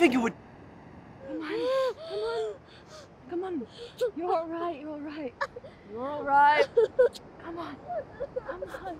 think you would. Come on. Come on. Come on. You're all right. You're all right. You're all right. Come on. Come on.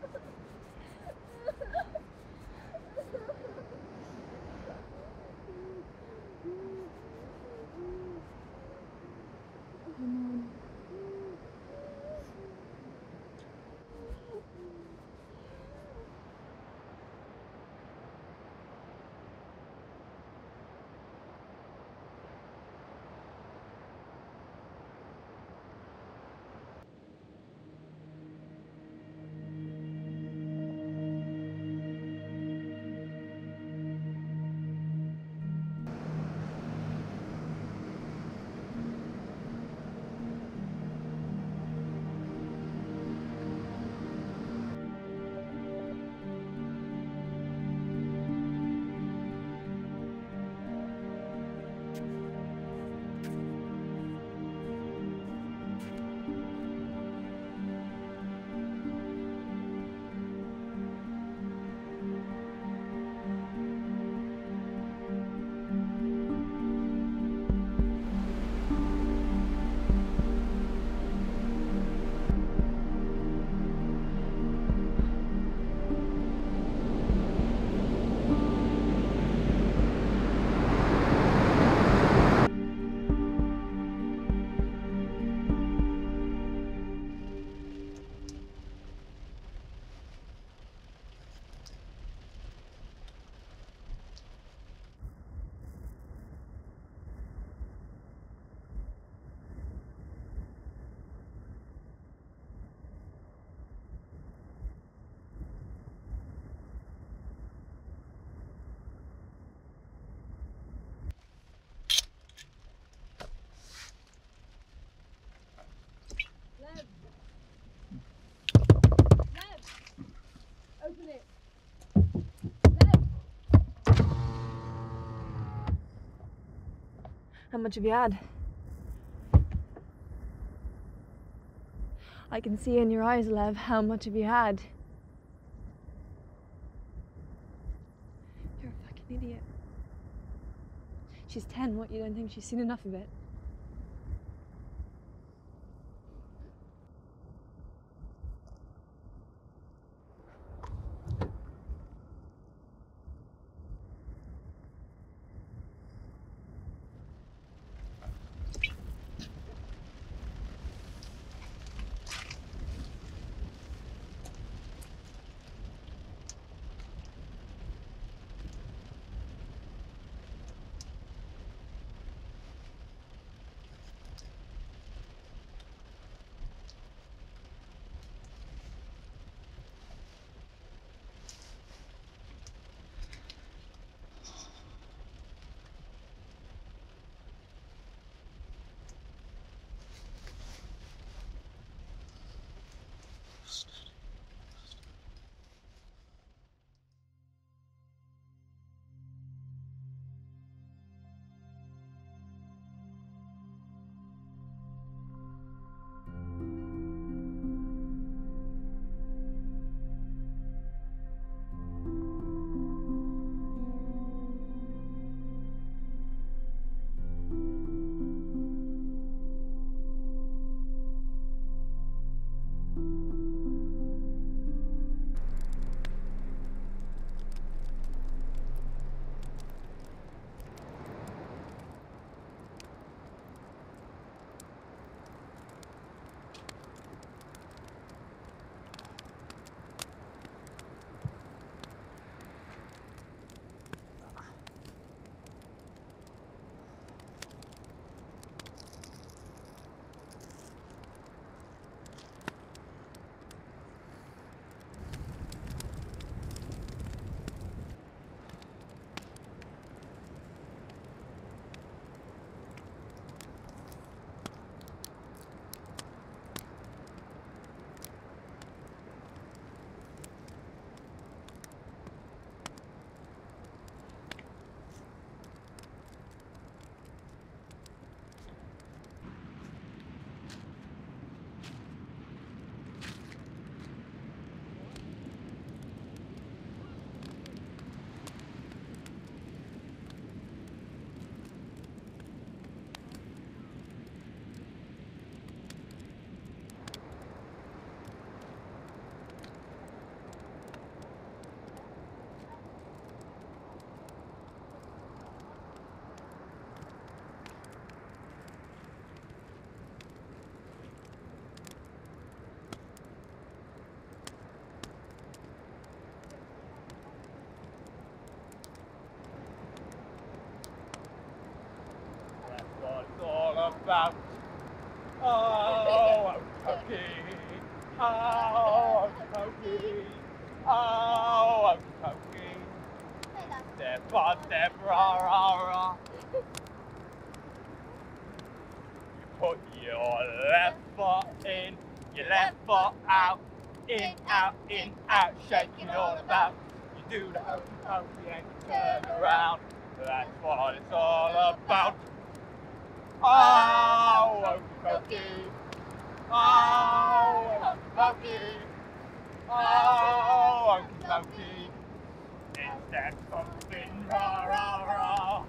Much have you had? I can see in your eyes, Lev. How much have you had? You're a fucking idiot. She's 10. What, you don't think she's seen enough of it? About. Oh, dokie. Oh, dokie. Oh, dokie. Deborah, Deborah, rah, rah. You put your left foot in, your left foot out, in, out, in, out, shaking all about. You do the hokey pokey and turn around. That's what it's all about. Oh, pokey. Oh, pokey. Oh, pokey. Is that something? Rah, rah, rah.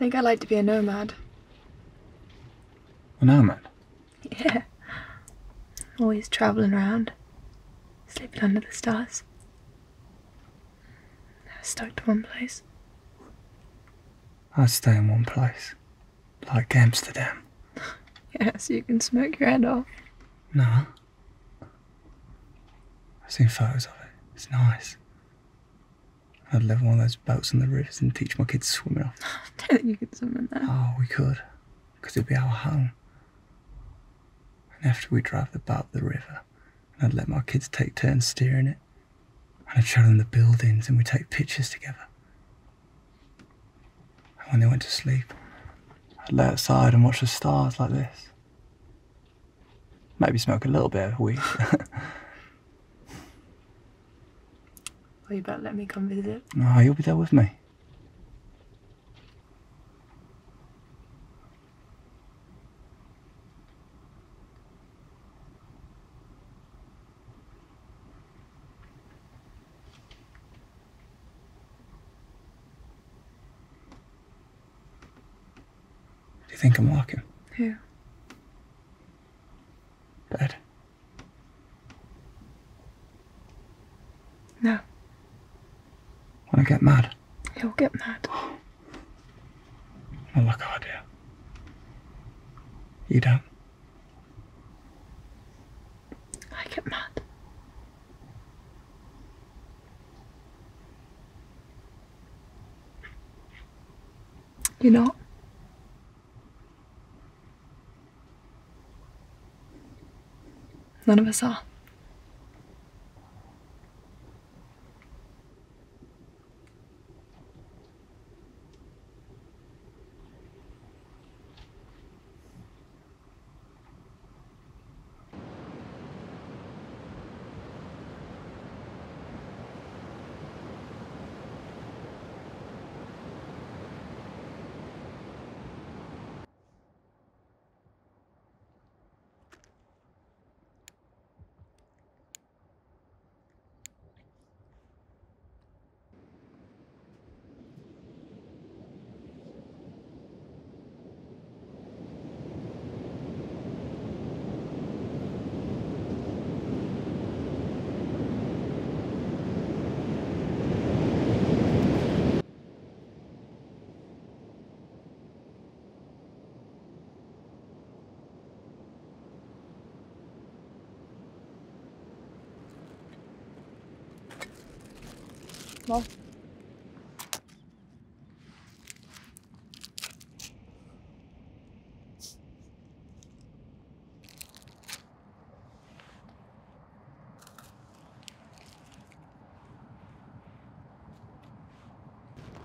Think I'd like to be a nomad. A nomad? Yeah. Always travelling around, sleeping under the stars. Never stuck to one place. I'd stay in one place, like Amsterdam. Yeah, so you can smoke your head off. No. I've seen photos of it. It's nice. I'd live on one of those boats on the rivers and teach my kids swimming off. I don't think you could swim in there. Oh, we could. Because it'd be our home. And after we'd drive the boat up the river, I'd let my kids take turns steering it. And I'd show them the buildings and we'd take pictures together. And when they went to sleep, I'd lay outside and watch the stars like this. Maybe smoke a little bit of weed. Well, you better let me come visit. no, you'll be there with me. Do you think I'm him? Who? Dad? No, When I get mad, he'll get mad. I like our idea. You don't? I get mad. You're not. None of us are. Well,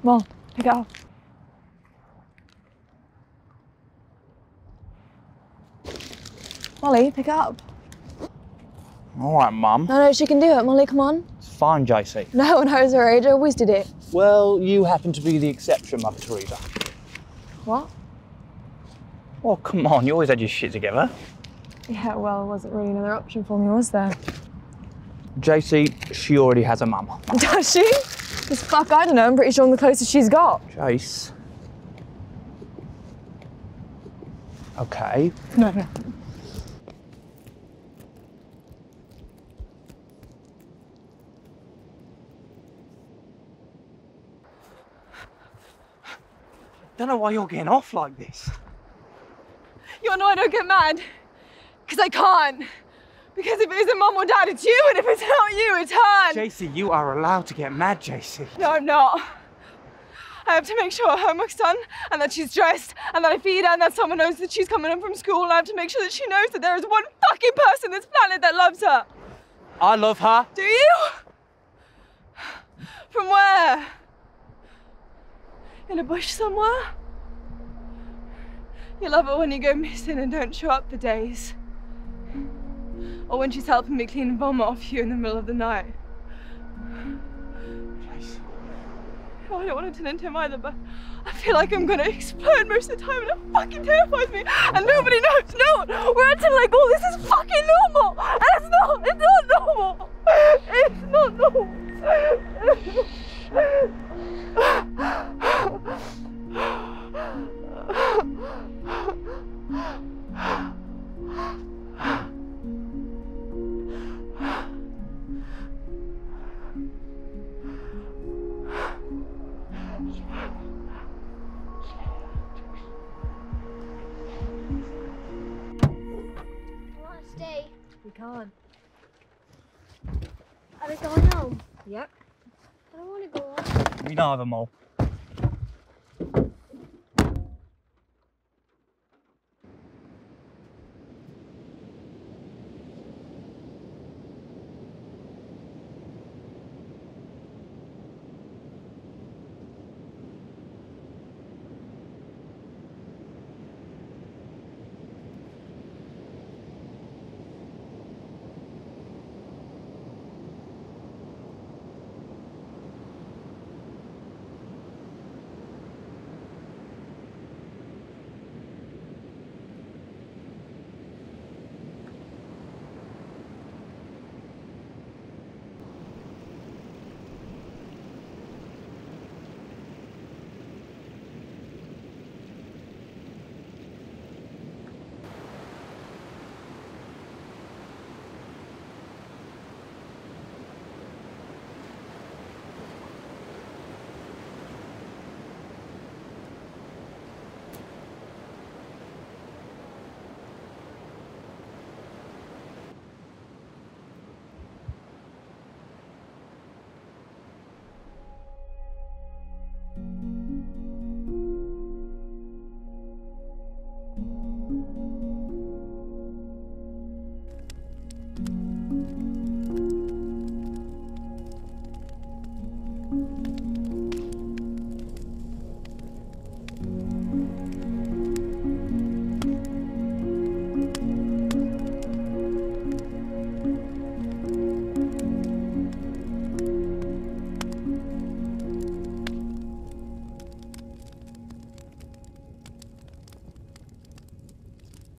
well, pick it up. Molly, pick it up. All right, Mum. No, no, she can do it. Molly, come on. Fine, JC. No one knows her age. I always did it. Well, you happen to be the exception, Mother Teresa. What? Well, come on, you always had your shit together. Yeah, well, there wasn't really another option for me, was there? JC, she already has a mum. Does she? Because fuck, I don't know. I'm pretty sure I'm the closest she's got. Jace. Okay. No, no. Don't know why you're getting off like this. You know I don't get mad? Because I can't. Because if it isn't mum or dad, it's you, and if it's not you, it's her. JC, you are allowed to get mad, JC. No, I'm not. I have to make sure her homework's done and that she's dressed and that I feed her and that someone knows that she's coming home from school and I have to make sure that she knows that there is one fucking person on this planet that loves her. I love her. Do you? From where? In a bush somewhere? You love it when you go missing and don't show up for days. Or when she's helping me clean vomit off you in the middle of the night. Oh, I don't want to turn into him either, but I feel like I'm gonna explode most of the time and it fucking terrifies me. And nobody knows. No, we're acting like, oh, this is fucking normal. And it's not. It's not normal. It's not normal. We can't. Are we going home? Yep. I don't want to go home. We don't have a Mole.